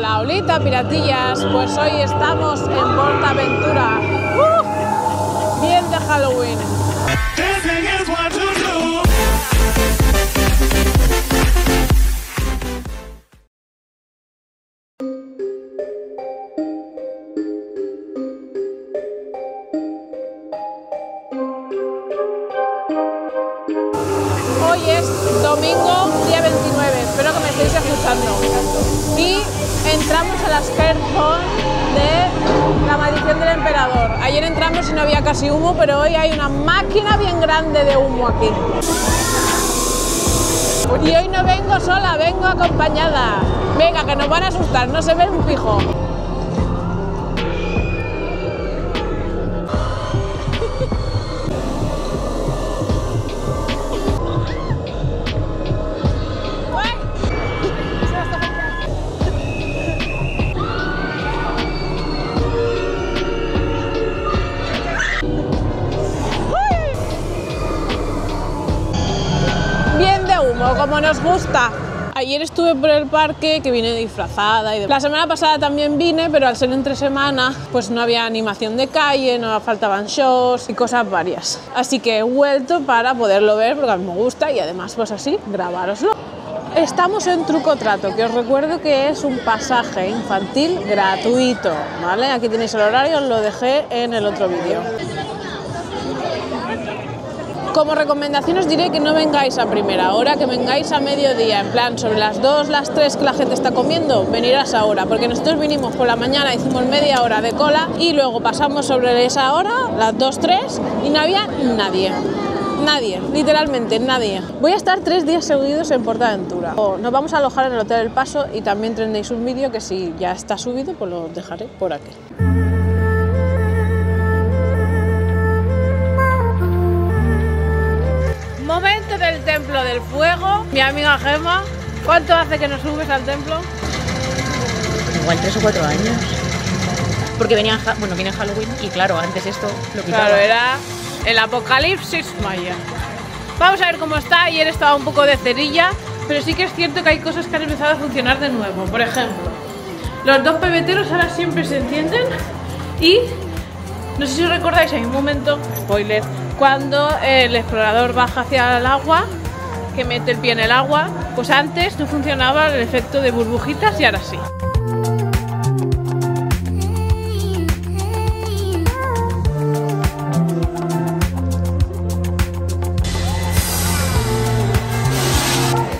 Hola, olita, piratillas. Pues hoy estamos en Portaventura. ¡Uh! Bien de Halloween. Entramos a la Scarecon de la maldición del emperador. Ayer entramos y no había casi humo, pero hoy hay una máquina bien grande de humo aquí. Y hoy no vengo sola, vengo acompañada. Venga, que nos van a asustar, no se ve un fijo. Nos gusta. Ayer estuve por el parque que vine disfrazada y de- la semana pasada también vine, pero al ser entre semana pues no había animación de calle, no faltaban shows y cosas varias. Así que he vuelto para poderlo ver porque a mí me gusta y además pues así grabároslo. Estamos en Truco Trato, que os recuerdo que es un pasaje infantil gratuito, ¿vale? Aquí tenéis el horario, os lo dejé en el otro vídeo. Como recomendación os diré que no vengáis a primera hora, que vengáis a mediodía, en plan sobre las 2, las 3 que la gente está comiendo, venir a esa hora, porque nosotros vinimos por la mañana, hicimos media hora de cola y luego pasamos sobre esa hora, las 2, 3, y no había nadie. Nadie, literalmente nadie. Voy a estar tres días seguidos en Portaventura. Nos vamos a alojar en el Hotel El Paso y también tendréis un vídeo que si ya está subido, pues lo dejaré por aquí. Templo del Fuego. Mi amiga Gema, ¿cuánto hace que no subes al templo? Igual tres o cuatro años. Porque venía, en Ja- bueno, viene Halloween y claro, antes esto lo quitaba. Claro, era el apocalipsis maya. Vamos a ver cómo está. Ayer estaba un poco de cerilla, pero sí que es cierto que hay cosas que han empezado a funcionar de nuevo. Por ejemplo, los dos pebeteros ahora siempre se encienden y no sé si os recordáis, hay un momento, spoiler, cuando el explorador baja hacia el agua, que mete el pie en el agua, pues antes no funcionaba el efecto de burbujitas y ahora sí.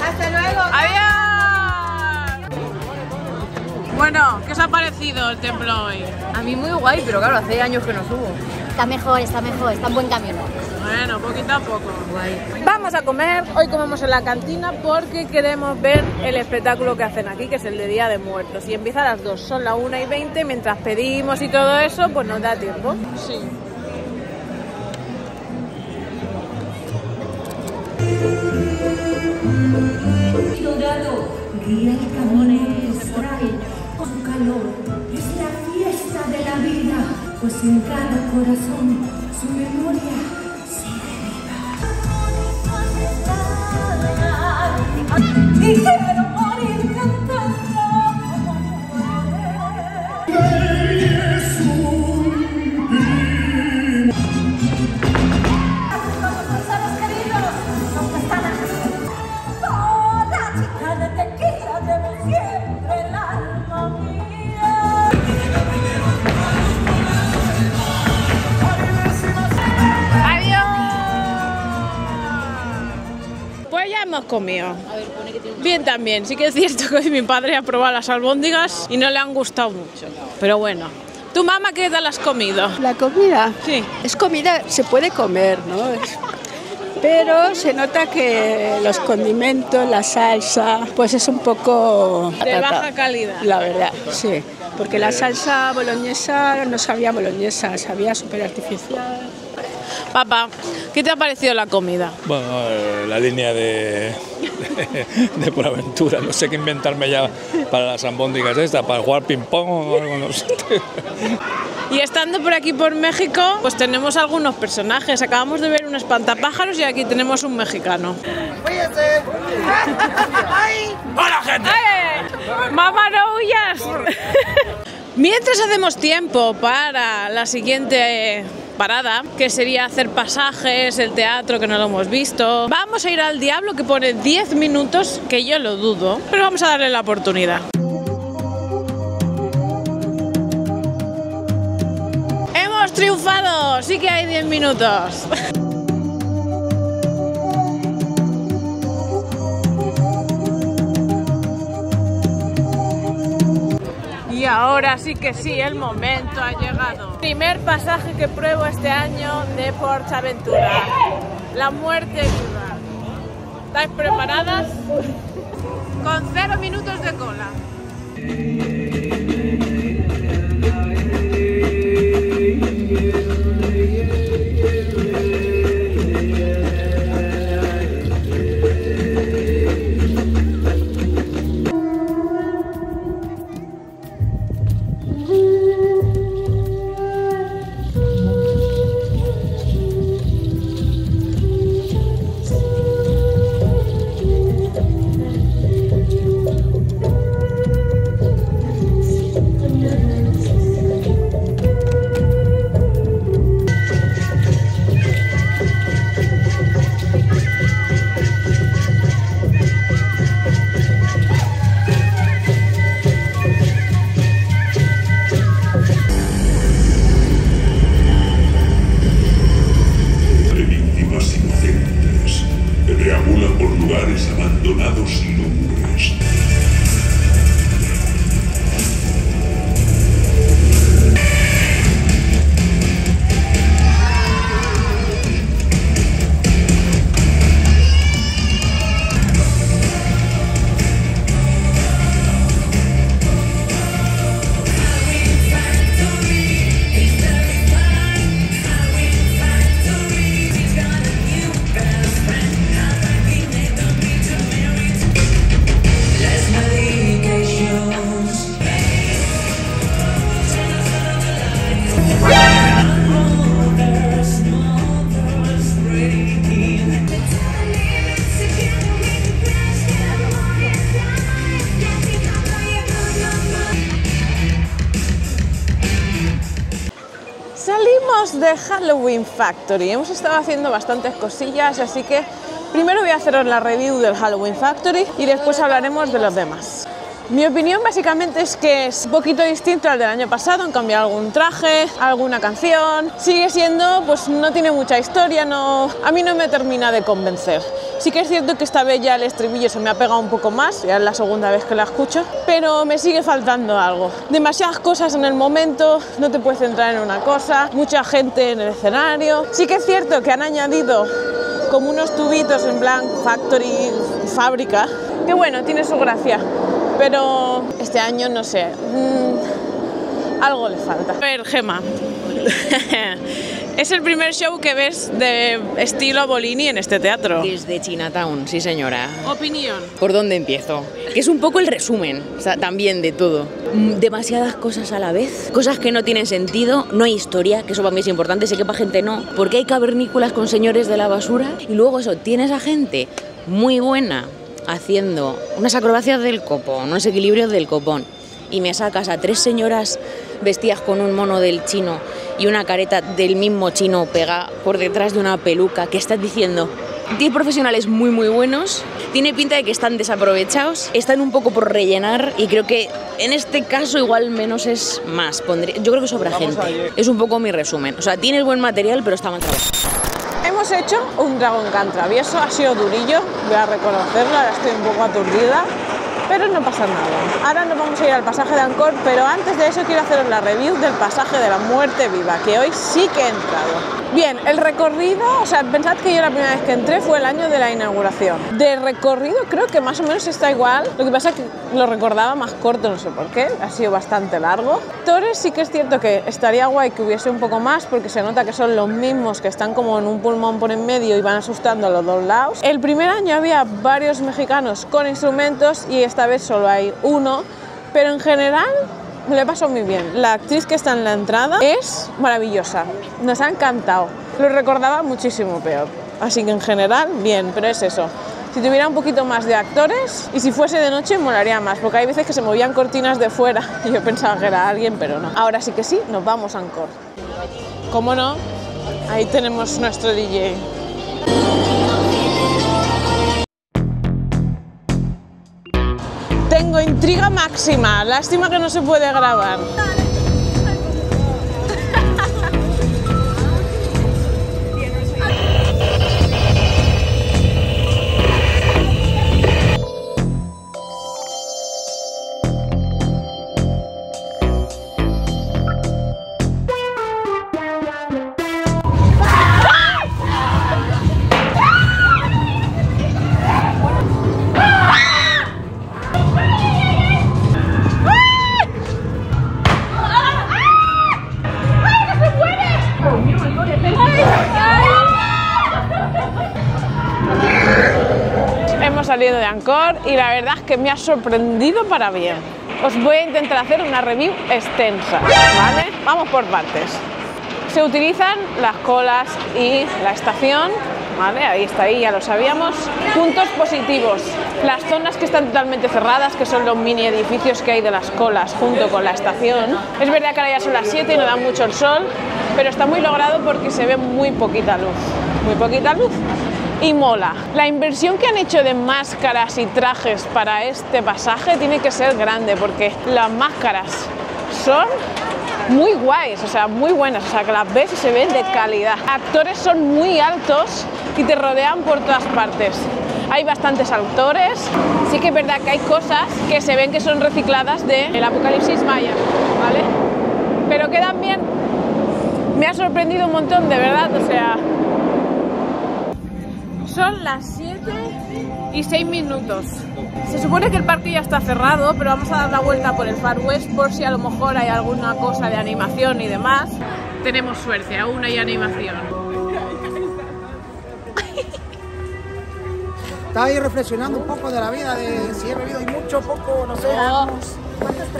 ¡Hasta luego! ¡Adiós! Bueno, ¿qué os ha parecido el templo hoy? A mí muy guay, pero claro, hace años que no subo. Está mejor, está mejor, está en buen camino. Bueno, poquito a poco. Vamos a comer. Hoy comemos en la cantina porque queremos ver el espectáculo que hacen aquí, que es el de Día de Muertos. Y empieza a las 2, son las 1 y 20. Mientras pedimos y todo eso, pues nos da tiempo. Sí. dorado, el camino extrae con calor. Es la fiesta de la vida, pues en cada corazón su memoria viva. Y quiero Hemos comido. Bien también, sí que es cierto que hoy mi padre ha probado las albóndigas y no le han gustado mucho. Pero bueno. ¿Tu mamá qué tal has comido? La comida Sí. es comida, se puede comer, ¿no? Pero se nota que los condimentos, la salsa, pues es un poco... De baja calidad. La verdad, sí. Porque la salsa boloñesa no sabía boloñesa, sabía súper artificial. Papá, ¿qué te ha parecido la comida? Bueno, eh, la línea de, de, por aventura, no sé qué inventarme ya para las albóndigas estas, para jugar ping-pong o algo, no sé. Y estando por aquí por México, pues tenemos algunos personajes. Acabamos de ver un espantapájaros y aquí tenemos un mexicano. ¡Hola, gente! ¡Ay! ¡Mamá, no huyas! Mientras hacemos tiempo para la siguiente eh, parada, que sería hacer pasajes, el teatro que no lo hemos visto, vamos a ir al diablo que pone 10 minutos, que yo lo dudo, pero vamos a darle la oportunidad. ¡Hemos triunfado! Sí que hay 10 minutos. Y ahora sí que sí, el momento ha llegado. Primer pasaje que pruebo este año de Portaventura. La muerte viva. ¿Estáis preparadas? Con cero minutos de cola. Lugares abandonados y Halloween Factory. Hemos estado haciendo bastantes cosillas, así que primero voy a haceros la review del Halloween Factory y después hablaremos de los demás. Mi opinión básicamente es que es un poquito distinto al del año pasado, han cambiado algún traje, alguna canción. Sigue siendo, pues no tiene mucha historia, no, a mí no me termina de convencer. Sí que es cierto que esta vez ya el estribillo se me ha pegado un poco más, ya es la segunda vez que la escucho, pero me sigue faltando algo. Demasiadas cosas en el momento, no te puedes centrar en una cosa, mucha gente en el escenario. Sí que es cierto que han añadido como unos tubitos en plan factory, fábrica, que bueno, tiene su gracia, pero este año no sé, mm, algo le falta. A ver, Gema. es el primer show que ves de estilo Bolini en este teatro. Desde Chinatown, sí señora. Opinión. ¿Por dónde empiezo? Que es un poco el resumen, o sea, también de todo. Mm, Demasiadas cosas a la vez, cosas que no tienen sentido, no hay historia, que eso para mí es importante, sé que para gente no, porque hay cavernícolas con señores de la basura y luego eso, tienes a gente muy buena haciendo unas acrobacias del copón, unos equilibrios del copón y me sacas a tres señoras vestidas con un mono del chino y una careta del mismo chino pegada por detrás de una peluca que estás diciendo 10 profesionales muy muy buenos, tiene pinta de que están desaprovechados, están un poco por rellenar y creo que en este caso igual menos es más. Pondré, yo creo que sobra gente. Es un poco mi resumen. O sea, tienes buen material pero está mal trabajado. Hemos hecho un Dragon Khan travieso, ha sido durillo, voy a reconocerlo, ahora estoy un poco aturdida, pero no pasa nada. Ahora nos vamos a ir al pasaje de Angkor, pero antes de eso quiero haceros la review del pasaje de la muerte viva, que hoy sí que he entrado. Bien, el recorrido, o sea, pensad que yo la primera vez que entré fue el año de la inauguración. De recorrido creo que más o menos está igual, lo que pasa es que lo recordaba más corto, no sé por qué, ha sido bastante largo. Torres sí que es cierto que estaría guay que hubiese un poco más, porque se nota que son los mismos que están como en un pulmón por en medio y van asustando a los dos lados. El primer año había varios mexicanos con instrumentos y esta vez solo hay uno, pero en general he pasado muy bien. La actriz que está en la entrada es maravillosa, nos ha encantado. Lo recordaba muchísimo peor. Así que en general, bien, pero es eso. Si tuviera un poquito más de actores y si fuese de noche molaría más, porque hay veces que se movían cortinas de fuera y yo pensaba que era alguien, pero no. Ahora sí que sí, nos vamos a. ¿Cómo no? Ahí tenemos nuestro DJ. Tengo intriga máxima, lástima que no se puede grabar. Y la verdad es que me ha sorprendido para bien. Os voy a intentar hacer una review extensa, ¿vale? Vamos por partes. Se utilizan las colas y la estación, ¿vale? Ahí está, ahí ya lo sabíamos. Puntos positivos. Las zonas que están totalmente cerradas, que son los mini edificios que hay de las colas junto con la estación. Es verdad que ahora ya son las 7 y no da mucho el sol, pero está muy logrado porque se ve muy poquita luz. Muy poquita luz y mola. La inversión que han hecho de máscaras y trajes para este pasaje tiene que ser grande porque las máscaras son muy guays, o sea, muy buenas, o sea, que las ves y se ven de calidad. Actores son muy altos y te rodean por todas partes. Hay bastantes actores, sí que es verdad que hay cosas que se ven que son recicladas del Apocalipsis Maya, ¿vale? Pero quedan bien. Me ha sorprendido un montón, de verdad, o sea, son las 7 y 6 minutos. Se supone que el parque ya está cerrado, pero vamos a dar la vuelta por el Far West por si a lo mejor hay alguna cosa de animación y demás. Tenemos suerte, aún hay animación. Estaba ahí reflexionando un poco de la vida, de si he bebido y mucho, poco, no sé.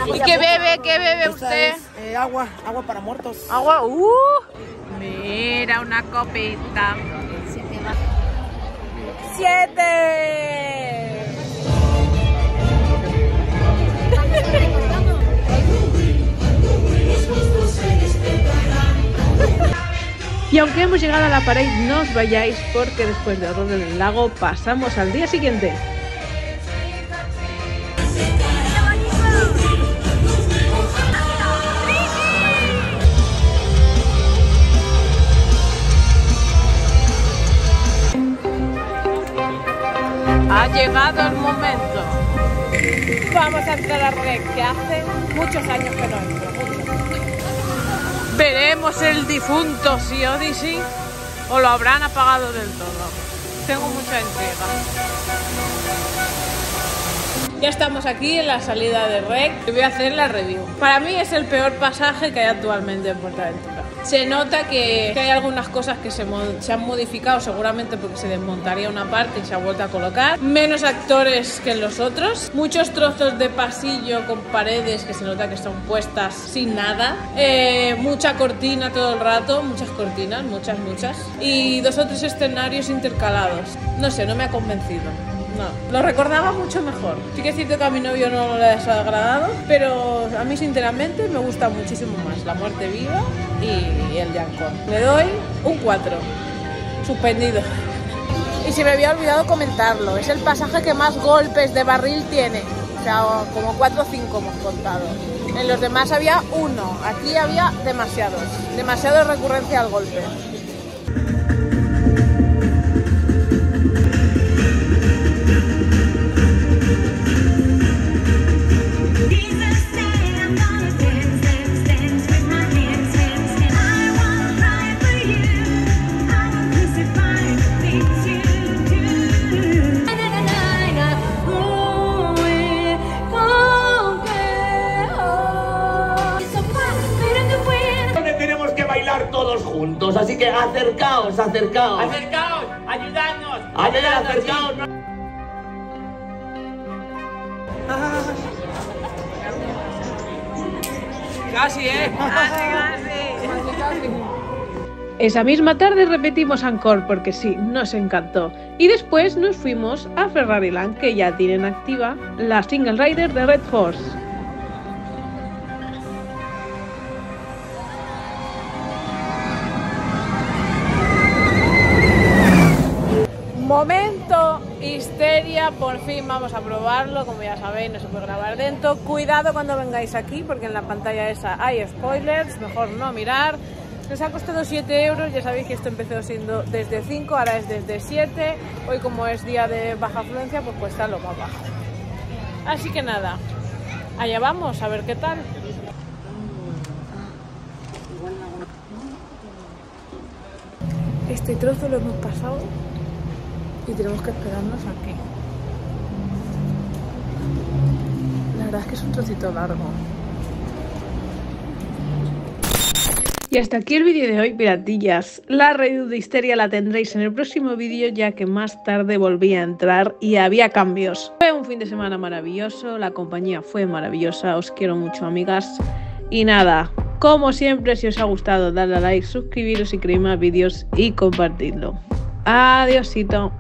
¿Y qué bebe? ¿Qué bebe Esta usted? es, eh, agua, agua para muertos. Agua. Uh, mira, una copita. Y aunque hemos llegado a la pared, no os vayáis porque después de Horror en el Lago pasamos al día siguiente. Llegado el momento. Vamos a entrar a Rec, que hace muchos años que no entro. Veremos el difunto si Odyssey o lo habrán apagado del todo. Tengo mucha intriga. Ya estamos aquí en la salida de Rec voy a hacer la review. Para mí es el peor pasaje que hay actualmente en Portaventura. Se nota que, que hay algunas cosas que se, se han modificado seguramente porque se desmontaría una parte y se ha vuelto a colocar. Menos actores que en los otros. Muchos trozos de pasillo con paredes que se nota que están puestas sin nada. Eh, mucha cortina todo el rato, muchas cortinas, muchas, muchas. Y dos o tres escenarios intercalados. No sé, no me ha convencido. No, lo recordaba mucho mejor. Sí que es cierto que a mi novio no le ha desagradado, pero a mí sinceramente me gusta muchísimo más La Muerte Viva y el Yancón. Le doy un 4, suspendido. Y se me había olvidado comentarlo, es el pasaje que más golpes de barril tiene. O sea, como 4 o 5 hemos contado. En los demás había uno, aquí había demasiados. Demasiada recurrencia al golpe. Acercaos, acercaos. Ayudadnos. A ver, acercaos. Casi, ¿eh? Casi, casi. Esa misma tarde repetimos Encore porque sí, nos encantó. Y después nos fuimos a Ferrari Land, que ya tienen activa la Single Rider de Red Horse. Por fin vamos a probarlo, como ya sabéis no se puede grabar dentro. Cuidado cuando vengáis aquí porque en la pantalla esa hay spoilers, mejor no mirar. Nos ha costado 7 euros, ya sabéis que esto empezó siendo desde 5, ahora es desde 7. Hoy como es día de baja afluencia pues cuesta lo más bajo. Así que nada, allá vamos a ver qué tal. Este trozo lo hemos pasado y tenemos que esperarnos aquí. Verdad es que es un trocito largo. Y hasta aquí el vídeo de hoy, piratillas. La review de Histeria la tendréis en el próximo vídeo, ya que más tarde volví a entrar y había cambios. Fue un fin de semana maravilloso, la compañía fue maravillosa, os quiero mucho, amigas. Y nada, como siempre, si os ha gustado, dadle a like, suscribiros si queréis más vídeos y compartidlo. Adiósito.